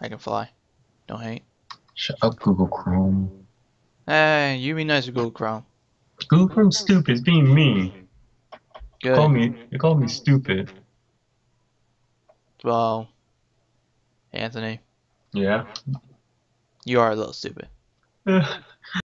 I can fly. Don't hate. Shut up, Google Chrome. Hey, you be nice to Google Chrome. Google Chrome's stupid. It's being mean. Good. call me. You call me stupid. Well, Anthony, Yeah. you are a little stupid.